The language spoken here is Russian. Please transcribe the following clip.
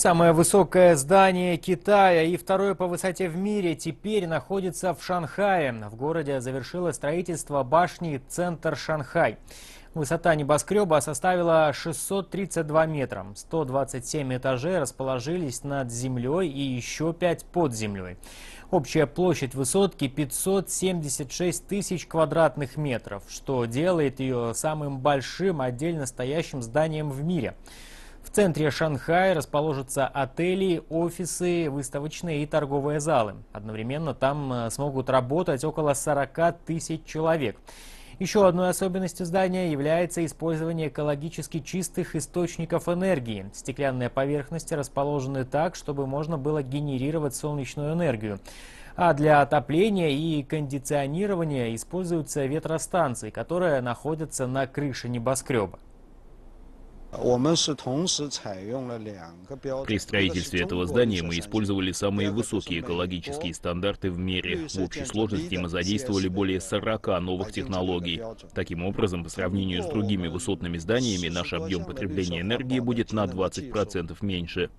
Самое высокое здание Китая и второе по высоте в мире теперь находится в Шанхае. В городе завершилось строительство башни «Центр Шанхай». Высота небоскреба составила 632 метра. 127 этажей расположились над землей и еще 5 под землей. Общая площадь высотки 576 тысяч квадратных метров, что делает ее самым большим отдельно стоящим зданием в мире. В центре Шанхая расположатся отели, офисы, выставочные и торговые залы. Одновременно там э, смогут работать около 40 тысяч человек. Еще одной особенностью здания является использование экологически чистых источников энергии. Стеклянные поверхности расположены так, чтобы можно было генерировать солнечную энергию. А для отопления и кондиционирования используются ветростанции, которые находятся на крыше небоскреба. При строительстве этого здания мы использовали самые высокие экологические стандарты в мире. В общей сложности мы задействовали более 40 новых технологий. Таким образом, по сравнению с другими высотными зданиями, наш объем потребления энергии будет на 20% меньше.